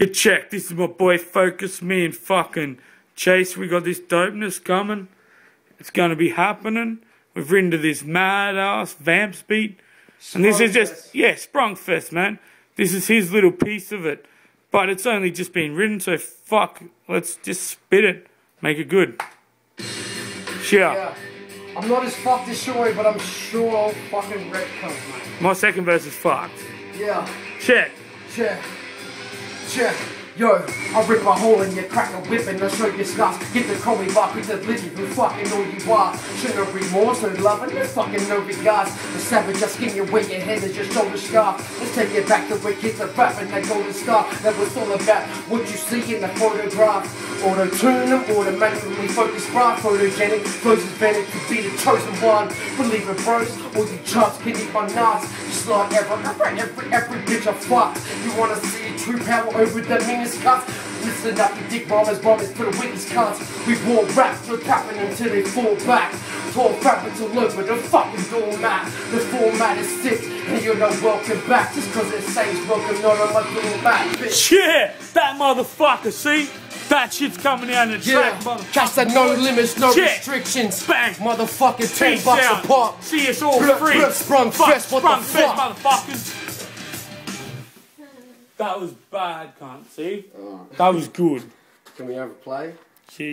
You check, this is my boy Focus, me and fucking Chase. We got this dopeness coming. It's gonna be happening. We've written to this mad ass Vamps beat. And this is just, yeah, Sprungfest, man. This is his little piece of it. But it's only just been written, so fuck, let's just spit it. Make it good. Sure. Yeah. I'm not as fucked as Shawry, but I'm sure I'll fucking wreck comes, mate. My second verse is fucked. Yeah. Check. Check. Check. Yo, I rip a hole in your crack a whip and I'll show you scars. Get the me back with the litty who fucking know you are. Should no remorse, no love, and no fucking no regards. The savage just skin you where your head is your shoulder scar. Let's take it back to where kids are rapping that golden star. That was all about what you see in the photograph. Auto tune them, automatically focus bright, photogenic, flows is Venom to be the chosen one. Believe it, bros, all you chumps eat my nuts. Just like every, every, every, every bitch I fucked. You wanna see true power over the meanest cuts? Listen up, you dick bombers, bombers to the weakest cunts. We war rap, no capping until they fall back. Tall fabric all over the fucking doormat. The format is sick, and you're not welcome back. Just cause it says welcome, not on my doormat, bitch. Yeah, that motherfucker, see? That shit's coming out of the track, Yeah, motherfucker. cast that no limits, no Shit. restrictions. Bang. Motherfucking ten Peace bucks out. a pop. See us all Bluff, free. bluff, sprung Fuck, fest, what the sprung fest, fuck? motherfuckers. That was bad, can't see? That was good. Can we have a play?